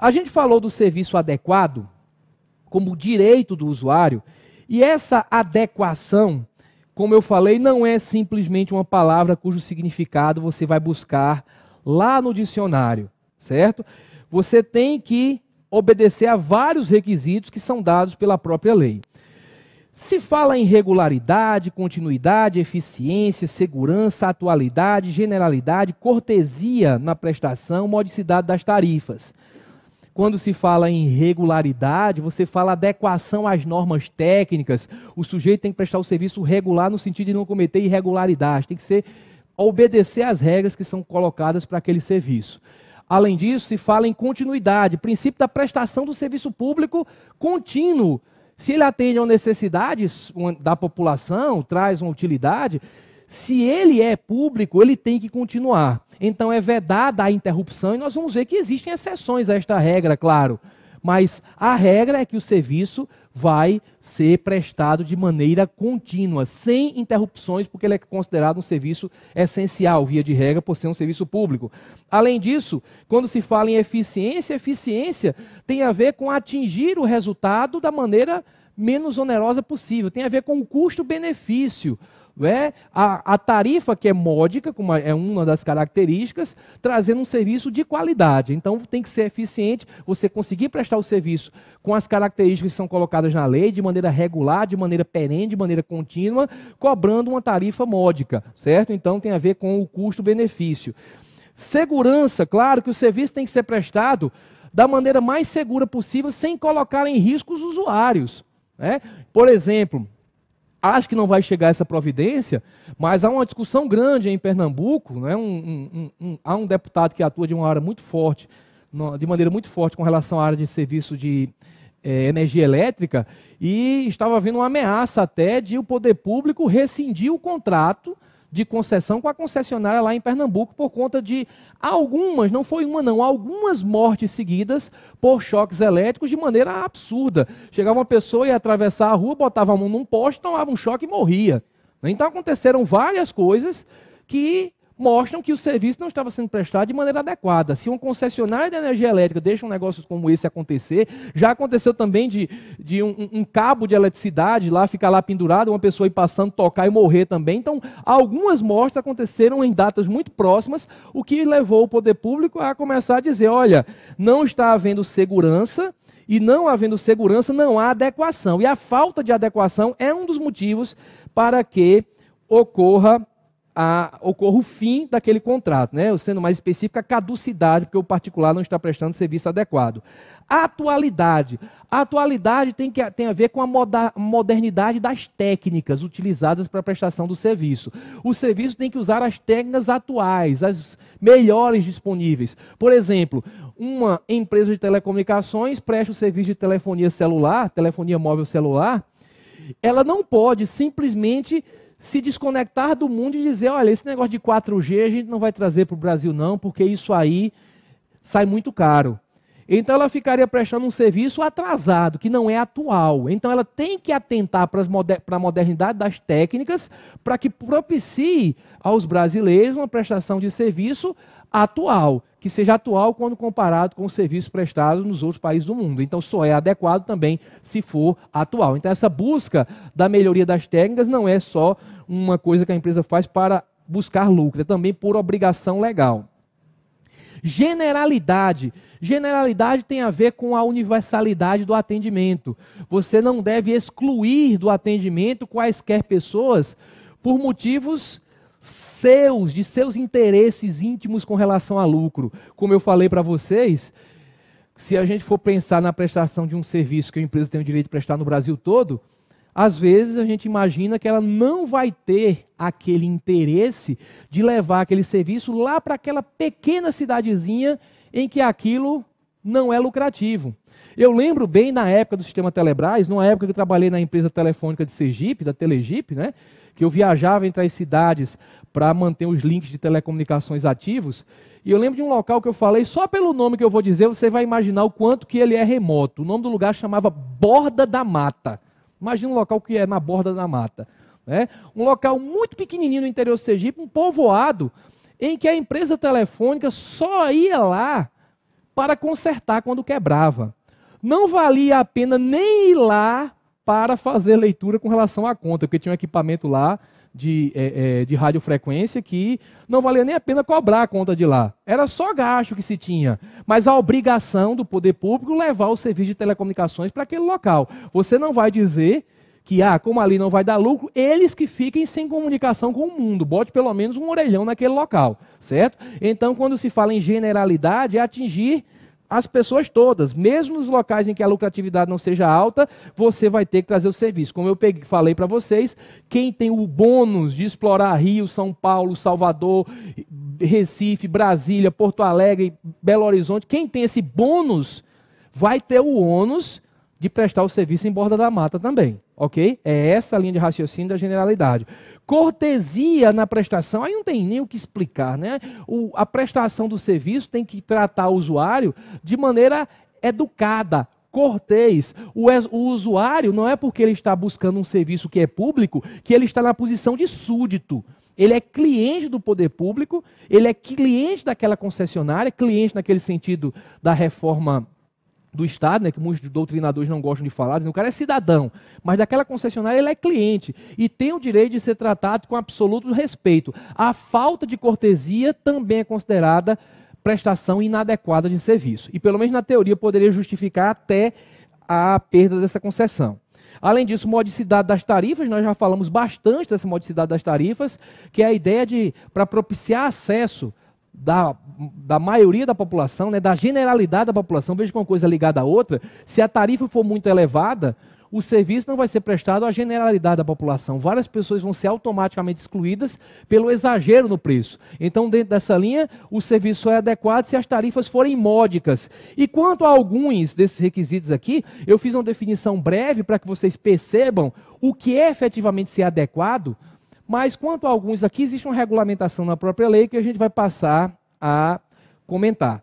A gente falou do serviço adequado como direito do usuário, e essa adequação, como eu falei, não é simplesmente uma palavra cujo significado você vai buscar lá no dicionário, certo? Você tem que obedecer a vários requisitos que são dados pela própria lei. Se fala em regularidade, continuidade, eficiência, segurança, atualidade, generalidade, cortesia na prestação, modicidade das tarifas. Quando se fala em regularidade, você fala adequação às normas técnicas. O sujeito tem que prestar o serviço regular no sentido de não cometer irregularidade. Tem que ser obedecer às regras que são colocadas para aquele serviço. Além disso, se fala em continuidade, princípio da prestação do serviço público contínuo. Se ele atende a necessidades da população, traz uma utilidade, se ele é público, ele tem que continuar. Então é vedada a interrupção e nós vamos ver que existem exceções a esta regra, claro. Mas a regra é que o serviço vai ser prestado de maneira contínua, sem interrupções, porque ele é considerado um serviço essencial, via de regra, por ser um serviço público. Além disso, quando se fala em eficiência, eficiência tem a ver com atingir o resultado da maneira menos onerosa possível, tem a ver com custo-benefício é? a, a tarifa que é módica, como é uma das características, trazendo um serviço de qualidade. Então tem que ser eficiente, você conseguir prestar o serviço com as características que são colocadas na lei, de maneira regular, de maneira perene, de maneira contínua, cobrando uma tarifa módica, certo? Então tem a ver com o custo-benefício. Segurança, claro que o serviço tem que ser prestado da maneira mais segura possível, sem colocar em risco os usuários. Né? Por exemplo, acho que não vai chegar essa providência, mas há uma discussão grande em Pernambuco, né? Um, um, um, há um deputado que atua de uma área muito forte, de maneira muito forte com relação à área de serviço de é, energia elétrica, e estava havendo uma ameaça até de o poder público rescindir o contrato de concessão com a concessionária lá em Pernambuco por conta de algumas, não foi uma não, algumas mortes seguidas por choques elétricos de maneira absurda. Chegava uma pessoa e atravessar a rua, botava a mão num poste, tomava um choque e morria. Então aconteceram várias coisas que mostram que o serviço não estava sendo prestado de maneira adequada. Se um concessionário de energia elétrica deixa um negócio como esse acontecer, já aconteceu também de, de um, um, cabo de eletricidade lá ficar lá pendurado, uma pessoa ir passando, tocar e morrer também. Então, algumas mortes aconteceram em datas muito próximas, o que levou o poder público a começar a dizer: olha, não está havendo segurança. E não havendo segurança, não há adequação. E a falta de adequação é um dos motivos para que ocorra a, ocorra o fim daquele contrato, né? sendo mais específica, a caducidade, porque o particular não está prestando serviço adequado. Atualidade. A atualidade tem, que, tem a ver com a moda, modernidade das técnicas utilizadas para a prestação do serviço. O serviço tem que usar as técnicas atuais, as melhores disponíveis. Por exemplo, uma empresa de telecomunicações presta o serviço de telefonia celular, telefonia móvel celular, ela não pode simplesmente se desconectar do mundo e dizer: olha, esse negócio de 4G a gente não vai trazer para o Brasil, não, porque isso aí sai muito caro. Então ela ficaria prestando um serviço atrasado, que não é atual. Então ela tem que atentar para, moder a modernidade das técnicas para que propicie aos brasileiros uma prestação de serviço atual, que seja atual quando comparado com os serviços prestados nos outros países do mundo. Então só é adequado também se for atual. Então essa busca da melhoria das técnicas não é só uma coisa que a empresa faz para buscar lucro, é também por obrigação legal. Generalidade. Generalidade tem a ver com a universalidade do atendimento. Você não deve excluir do atendimento quaisquer pessoas por motivos seus, de seus interesses íntimos com relação a lucro. Como eu falei para vocês, se a gente for pensar na prestação de um serviço que a empresa tem o direito de prestar no Brasil todo, às vezes a gente imagina que ela não vai ter aquele interesse de levar aquele serviço lá para aquela pequena cidadezinha em que aquilo não é lucrativo. Eu lembro bem na época do sistema Telebrás, numa época que eu trabalhei na empresa telefônica de Sergipe, da Telegip, né? Que eu viajava entre as cidades para manter os links de telecomunicações ativos. E eu lembro de um local que eu falei, só pelo nome que eu vou dizer, você vai imaginar o quanto que ele é remoto. O nome do lugar chamava Borda da Mata. Imagina um local que é na borda da mata. Né? Um local muito pequenininho no interior do Sergipe, um povoado, em que a empresa telefônica só ia lá para consertar quando quebrava. Não valia a pena nem ir lá para fazer leitura com relação à conta, porque tinha um equipamento lá de, é, é, de radiofrequência que não valia nem a pena cobrar a conta de lá. Era só gasto que se tinha. Mas a obrigação do poder público levar o serviço de telecomunicações para aquele local. Você não vai dizer que, ah, como ali não vai dar lucro, eles que fiquem sem comunicação com o mundo. Bote pelo menos um orelhão naquele local, certo? Então, quando se fala em generalidade, é atingir as pessoas todas, mesmo nos locais em que a lucratividade não seja alta, você vai ter que trazer o serviço. Como eu peguei, falei para vocês, quem tem o bônus de explorar Rio, São Paulo, Salvador, Recife, Brasília, Porto Alegre, Belo Horizonte, quem tem esse bônus vai ter o ônus de prestar o serviço em Borda da Mata também, ok? É essa a linha de raciocínio da generalidade. Cortesia na prestação, aí não tem nem o que explicar, né? O, a prestação do serviço tem que tratar o usuário de maneira educada, cortês. O, o, usuário não é porque ele está buscando um serviço que é público que ele está na posição de súdito. Ele é cliente do poder público, ele é cliente daquela concessionária, cliente naquele sentido da reforma do Estado, né, que muitos doutrinadores não gostam de falar, dizem, o cara é cidadão, mas daquela concessionária ele é cliente e tem o direito de ser tratado com absoluto respeito. A falta de cortesia também é considerada prestação inadequada de serviço. E pelo menos na teoria poderia justificar até a perda dessa concessão. Além disso, modicidade das tarifas, nós já falamos bastante dessa modicidade das tarifas, que é a ideia de, para propiciar acesso da, da maioria da população, né, da generalidade da população, veja que uma coisa ligada à outra, se a tarifa for muito elevada, o serviço não vai ser prestado à generalidade da população. Várias pessoas vão ser automaticamente excluídas pelo exagero no preço. Então, dentro dessa linha, o serviço é adequado se as tarifas forem módicas. E quanto a alguns desses requisitos aqui, eu fiz uma definição breve para que vocês percebam o que é efetivamente ser adequado mas quanto a alguns aqui, existe uma regulamentação na própria lei que a gente vai passar a comentar.